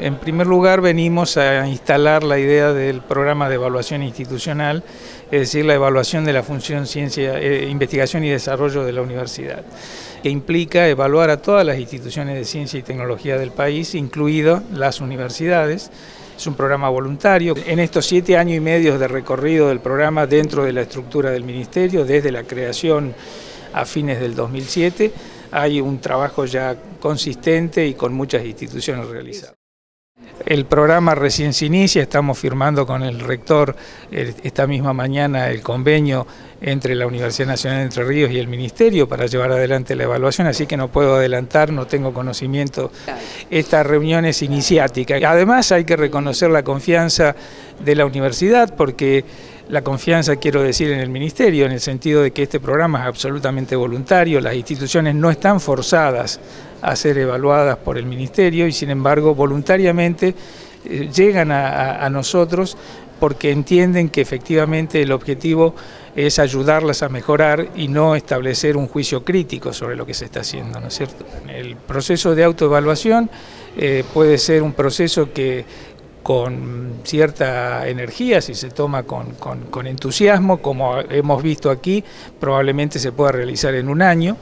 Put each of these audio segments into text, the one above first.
En primer lugar, venimos a instalar la idea del programa de evaluación institucional, es decir, la evaluación de la función ciencia, eh, investigación y desarrollo de la universidad, que implica evaluar a todas las instituciones de ciencia y tecnología del país, incluidas las universidades. Es un programa voluntario. En estos siete años y medio de recorrido del programa dentro de la estructura del Ministerio, desde la creación a fines del 2007, hay un trabajo ya consistente y con muchas instituciones realizadas. El programa recién se inicia, estamos firmando con el rector esta misma mañana el convenio entre la Universidad Nacional de Entre Ríos y el Ministerio para llevar adelante la evaluación, así que no puedo adelantar, no tengo conocimiento. Esta reunión es iniciática. Además hay que reconocer la confianza de la universidad porque la confianza, quiero decir, en el Ministerio, en el sentido de que este programa es absolutamente voluntario, las instituciones no están forzadas a ser evaluadas por el Ministerio y sin embargo voluntariamente eh, llegan a, nosotros porque entienden que efectivamente el objetivo es ayudarlas a mejorar y no establecer un juicio crítico sobre lo que se está haciendo, ¿no es cierto? El proceso de autoevaluación eh, puede ser un proceso que, con cierta energía, si se toma con, con, entusiasmo, como hemos visto aquí, probablemente se pueda realizar en un año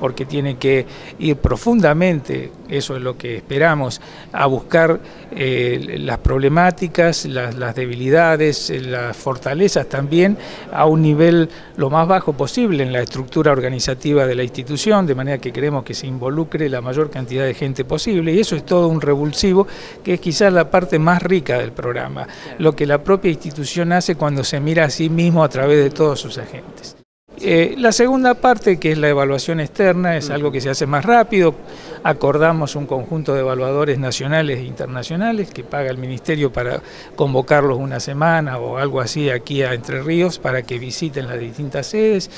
porque tiene que ir profundamente, eso es lo que esperamos, a buscar eh, las problemáticas, las, debilidades, las fortalezas también a un nivel lo más bajo posible en la estructura organizativa de la institución, de manera que queremos que se involucre la mayor cantidad de gente posible y eso es todo un revulsivo que es quizás la parte más rica del programa, lo que la propia institución hace cuando se mira a sí mismo a través de todos sus agentes. Eh, la segunda parte, que es la evaluación externa, es algo que se hace más rápido. Acordamos un conjunto de evaluadores nacionales e internacionales que paga el Ministerio para convocarlos una semana o algo así aquí a Entre Ríos para que visiten las distintas sedes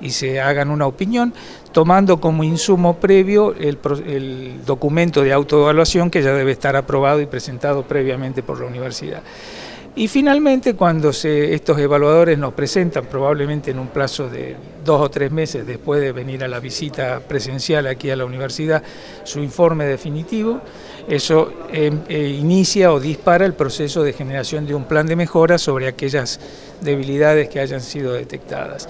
y se hagan una opinión, tomando como insumo previo el, el documento de autoevaluación que ya debe estar aprobado y presentado previamente por la universidad. Y finalmente, cuando estos evaluadores nos presentan, probablemente en un plazo de dos o tres meses después de venir a la visita presencial aquí a la universidad, su informe definitivo, eso em, eh, inicia o dispara el proceso de generación de un plan de mejora sobre aquellas debilidades que hayan sido detectadas.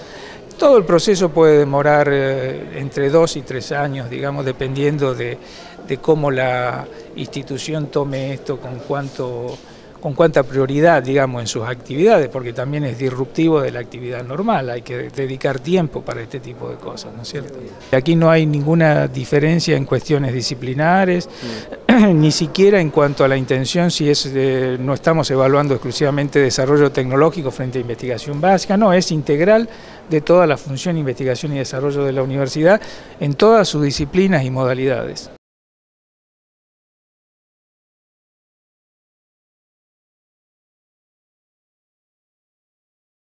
Todo el proceso puede demorar eh, entre dos y tres años, digamos, dependiendo de, de cómo la institución tome esto, con cuánto con cuánta prioridad, digamos, en sus actividades, porque también es disruptivo de la actividad normal, hay que dedicar tiempo para este tipo de cosas, ¿no es cierto? Aquí no hay ninguna diferencia en cuestiones disciplinares, ni siquiera en cuanto a la intención, si es no estamos evaluando exclusivamente desarrollo tecnológico frente a investigación básica, no, es integral de toda la función investigación y desarrollo de la universidad en todas sus disciplinas y modalidades.